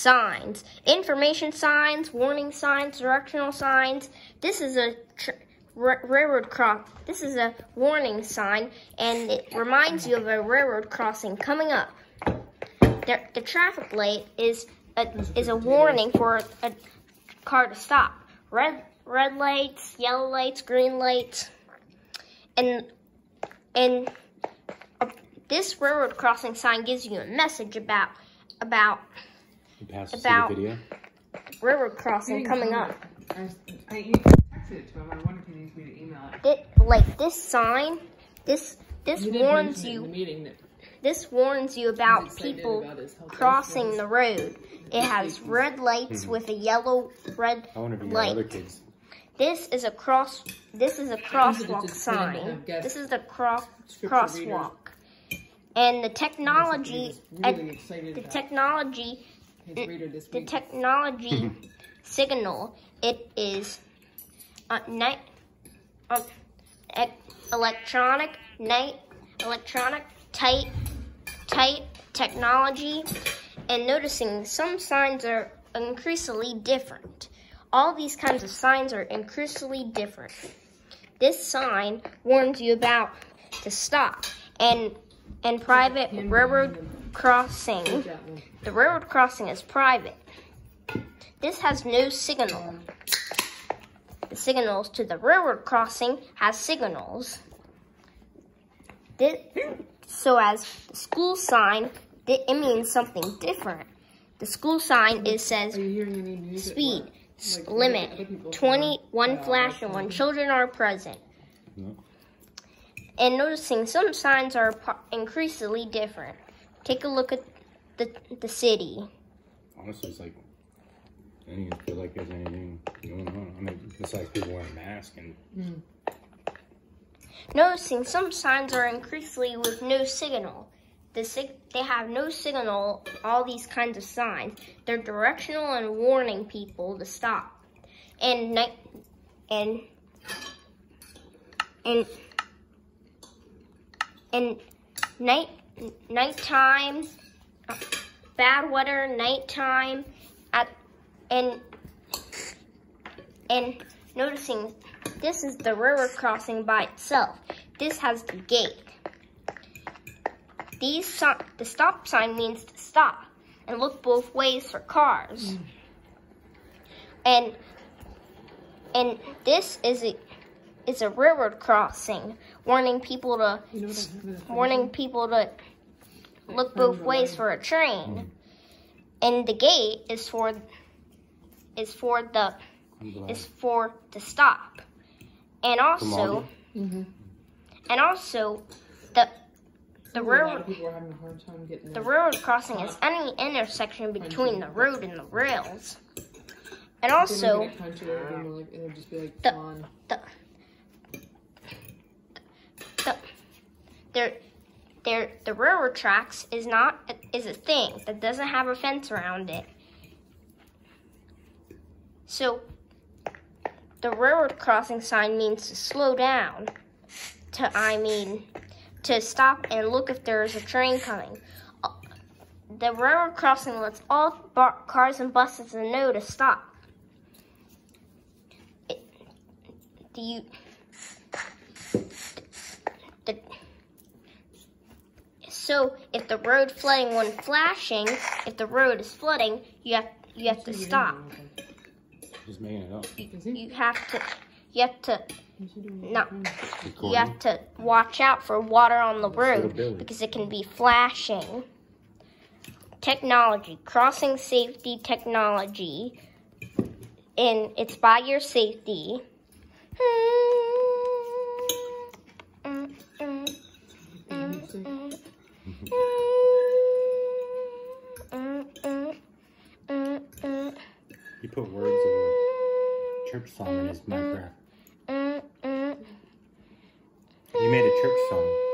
signs. Information signs, warning signs, directional signs. This is a railroad cross. This is a warning sign, and it reminds you of a railroad crossing coming up. The, the traffic light is a, is a warning for a car to stop. Red red lights, yellow lights, green lights, and and this railroad crossing sign gives you a message about about about railroad crossing coming up. I, I texted it to him. I wonder if he needs me to email it. it like this sign, this this warns you. This warns you about people about crossing the road. It has mm-hmm. red lights with a yellow red light. This is a cross. This is a crosswalk sign. This is the cross crosswalk. And the technology, really the technology, the technology signal. It is uh, night, uh, electronic night, electronic tight, tight technology, and noticing some signs are increasingly different. All these kinds of signs are increasingly different. This sign warns you about to stop and and private railroad crossing. The railroad crossing is private. This has no signal. The signals to the railroad crossing has signals. This, so as the school sign, it means something different. The school sign is says speed like, limit 21 flash and when children are present. And noticing some signs are increasingly different. Take a look at the the city. Honestly, it's like I don't even feel like there's anything going on. I mean, besides people wearing masks and. Mm. Noticing some signs are increasingly with no signal. The sig they have no signal, all these kinds of signs. They're directional and warning people to stop. And night and and and night nighttime bad weather nighttime at and and noticing this is the river crossing by itself. This has the gate. These the stop sign means to stop and look both ways for cars. Mm. And and this is a is a railroad crossing, warning people to you know warning people to look both ways for a train. Mm. And the gate is for is for the is for the stop. And also and also the the railroad, the railroad crossing is any intersection between the road and the rails. And also, the, the, the, the, the, the railroad tracks is not is a thing that doesn't have a fence around it. So the railroad crossing sign means to slow down. To I mean to stop and look if there is a train coming. The railroad crossing lets all cars and buses know to stop. It, do you, the, so if the road flooding one flashing, if the road is flooding, you have you have to stop. Just making it up. You, you have to you have to no. You have to watch out for water on the road because it can be flashing. Technology, crossing safety technology, and it's by your safety. Hmm. You put words in a church song in his Minecraft. You made a church song.